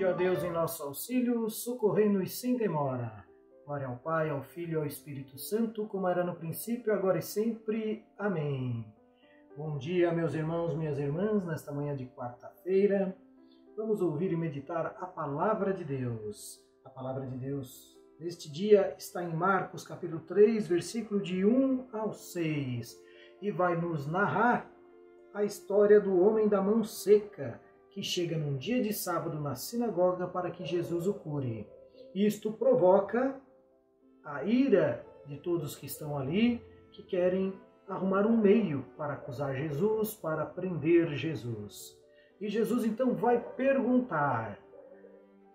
Vinde, ó Deus, em nosso auxílio, socorrei-nos sem demora. Glória ao Pai, ao Filho e ao Espírito Santo, como era no princípio, agora e sempre. Amém. Bom dia, meus irmãos, minhas irmãs, nesta manhã de quarta-feira. Vamos ouvir e meditar a palavra de Deus. A palavra de Deus neste dia está em Marcos, capítulo 3, versículo de 1 ao 6, e vai nos narrar a história do homem da mão seca que chega num dia de sábado na sinagoga para que Jesus o cure. Isto provoca a ira de todos que estão ali, que querem arrumar um meio para acusar Jesus, para prender Jesus. E Jesus então vai perguntar: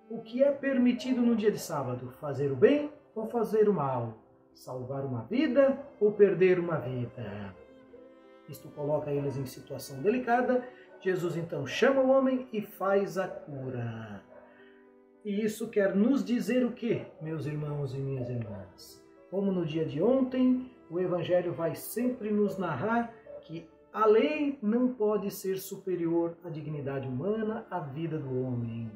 o que é permitido no dia de sábado? Fazer o bem ou fazer o mal? Salvar uma vida ou perder uma vida? Isto coloca eles em situação delicada Jesus então chama o homem e faz a cura. E isso quer nos dizer o que, meus irmãos e minhas irmãs? Como no dia de ontem, o Evangelho vai sempre nos narrar que a lei não pode ser superior à dignidade humana, à vida do homem.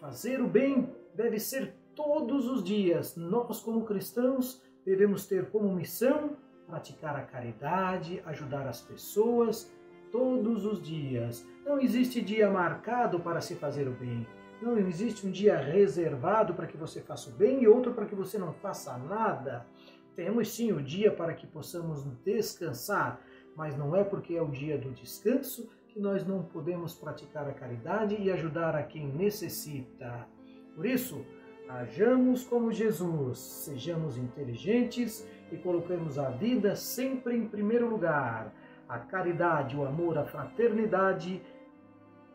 Fazer o bem deve ser todos os dias. Nós, como cristãos, devemos ter como missão praticar a caridade, ajudar as pessoas, todos os dias. Não existe dia marcado para se fazer o bem. Não existe um dia reservado para que você faça o bem e outro para que você não faça nada. Temos sim o dia para que possamos descansar, mas não é porque é o dia do descanso que nós não podemos praticar a caridade e ajudar a quem necessita. Por isso, hajamos como Jesus, sejamos inteligentes e coloquemos a vida sempre em primeiro lugar a caridade, o amor, a fraternidade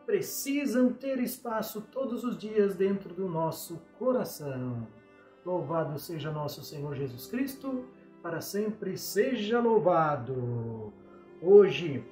precisam ter espaço todos os dias dentro do nosso coração. Louvado seja nosso Senhor Jesus Cristo, para sempre seja louvado. Hoje,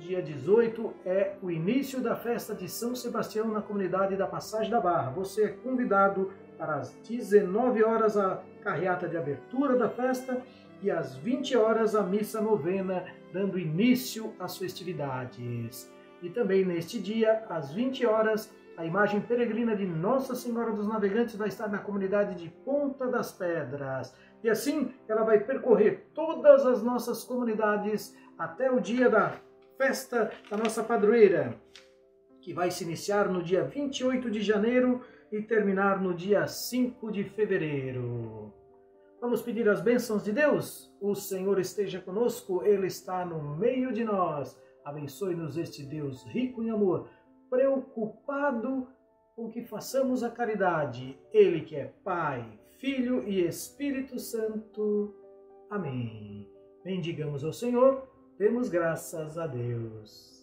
dia 18, é o início da festa de São Sebastião na comunidade da Passagem da Barra. Você é convidado para as 19 horas a carreata de abertura da festa e às 20 horas a missa novena, dando início às festividades. E também neste dia, às 20 horas, a imagem peregrina de Nossa Senhora dos Navegantes vai estar na comunidade de Ponta das Pedras. E assim ela vai percorrer todas as nossas comunidades até o dia da festa da nossa padroeira, que vai se iniciar no dia 28 de janeiro e terminar no dia 5 de fevereiro. Vamos pedir as bênçãos de Deus? O Senhor esteja conosco, Ele está no meio de nós. Abençoe-nos este Deus rico em amor, preocupado com que façamos a caridade. Ele que é Pai, Filho e Espírito Santo. Amém. Bendigamos ao Senhor, demos graças a Deus.